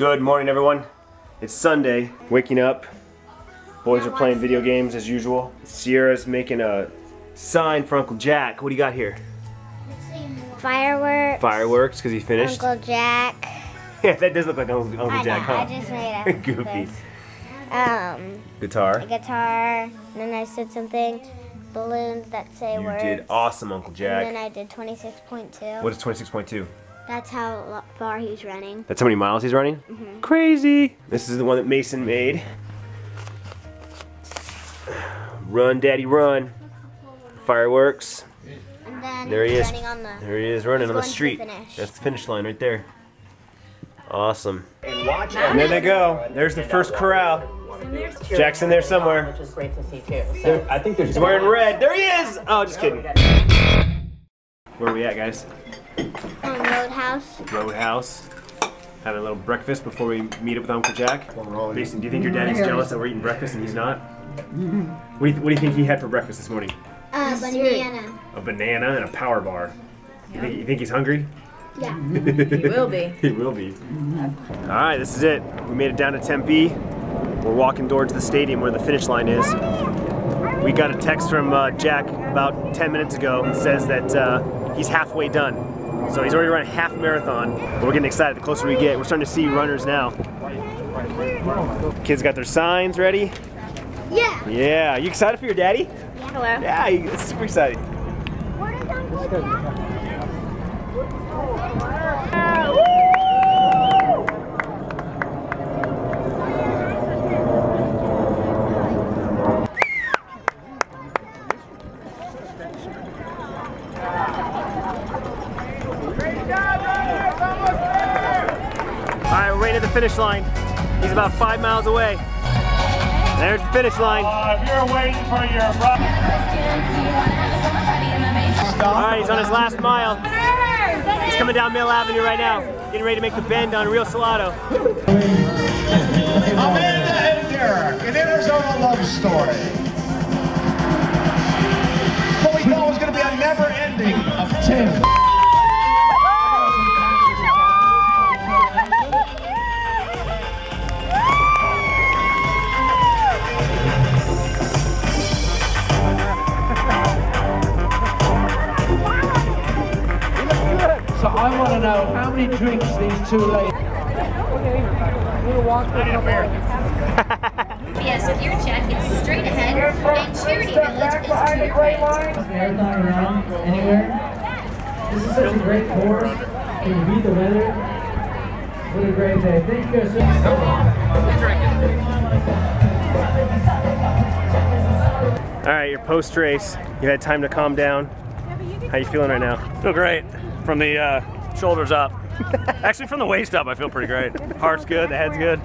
Good morning, everyone. It's Sunday. Waking up. Boys are playing video games as usual. Sierra's making a sign for Uncle Jack. What do you got here? Fireworks. Fireworks, because he finished. Uncle Jack. Yeah, that does look like Uncle, Uncle I Jack, know, huh? I just made up Goofy. Um, Guitar. a guitar. And then I said something. Balloons that say You words. did awesome, Uncle Jack. And then I did 26.2. What is 26.2? That's how far he's running. That's how many miles he's running? Mm-hmm. Crazy. This is the one that Mason made. Run, Daddy, run. Fireworks. And then There he he's is. running on the. There he is running on the going to the street. That's the finish line right there. Awesome. And there they go. There's the first corral. Jackson there somewhere. Which is great to see too. So I think there's He's wearing red. There he is! Oh, just kidding. Where are we at, guys? On Roadhouse. Roadhouse. Had a little breakfast before we meet up with Uncle Jack. Mason, do you think your daddy's jealous that we're eating breakfast and he's not? What do you, what do you think he had for breakfast this morning? Uh, banana. A banana and a power bar. You think, you think he's hungry? Yeah. he will be. He will be. All right, this is it. We made it down to Tempe. We're walking towards the stadium where the finish line is. We got a text from uh, Jack about 10 minutes ago. It says that uh, he's halfway done. So he's already run a half marathon. But we're getting excited the closer we get. We're starting to see runners now. Kids got their signs ready. Yeah. Yeah, you excited for your daddy? Hello. Yeah, it's super exciting. Where is Uncle Jack? All right, we're right at the finish line. He's about five miles away. There's the finish line. Uh, if you're waiting for your brother. All right, he's on his last mile. He's coming down Mill Avenue right now, getting ready to make the bend on Rio Salado. Amanda and Derek, an Arizona love story. What we thought was going to be a never ending of 10. To know how many drinks these two ladies. We're walking in America. Yes, with your check, it's straight ahead, and Charity Village is to your right. marathon around anywhere. This is such a great course. Can you beat the weather? What a great day. Thank you guys so much. All right, your post race. You had time to calm down. How you feeling right now? Feel great. From the uh, shoulders up. Actually, from the waist up, I feel pretty great. Heart's good, the head's good.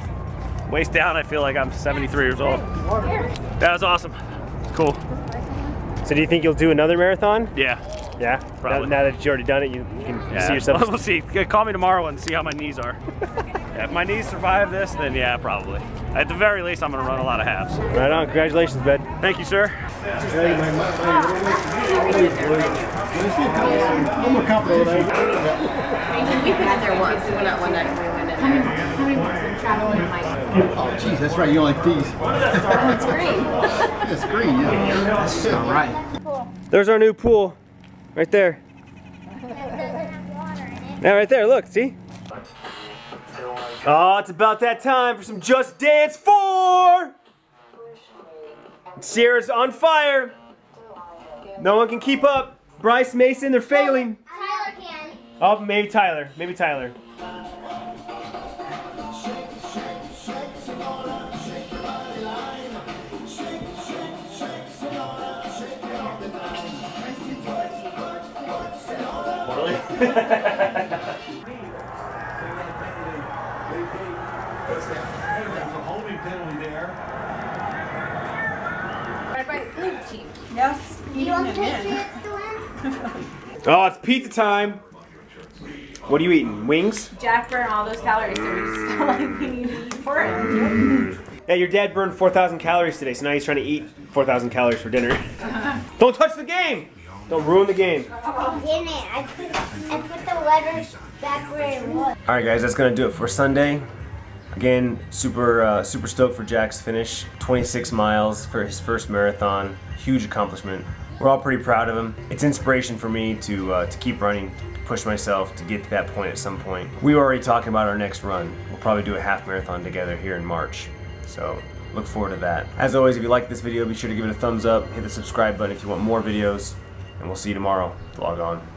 Waist down, I feel like I'm 73 years old. That was awesome. Cool. So do you think you'll do another marathon? Yeah. Yeah. Probably. Now, now that you've already done it, you, you can yeah. see yourself. we'll see. Call me tomorrow and see how my knees are. Yeah, if my knees survive this, then yeah, probably. At the very least, I'm gonna run a lot of halves. Right on. Congratulations, bud. Thank you, sir. We've been out there once. We went out one night. We went in there. Oh, geez, that's right. You don't like these. It's green. It's green, yeah. That's all right. There's our new pool, right there. Yeah, right there. Look, see? Oh, it's about that time for some Just Dance 4! Sierra's on fire. No one can keep up. Bryce Mason, they're failing. Tyler can. Oh, maybe Tyler. Maybe Tyler. There's a holding penalty there. Do you want the Patriots to win? Oh, it's pizza time. What are you eating? Wings? Jack burned all those calories, so we just felt like we need to eat for it. Yeah, your dad burned 4,000 calories today, so now he's trying to eat 4,000 calories for dinner. Don't touch the game! Don't ruin the game. Oh, didn't it? I put, I put the letters back where it was. Alright guys, that's gonna do it for Sunday. Again, super uh, super stoked for Jack's finish. 26 miles for his first marathon. Huge accomplishment. We're all pretty proud of him. It's inspiration for me to uh, to keep running, to push myself to get to that point at some point. We were already talking about our next run. We'll probably do a half marathon together here in March. So look forward to that. As always, if you like this video, be sure to give it a thumbs up, hit the subscribe button if you want more videos, and we'll see you tomorrow. Vlog on.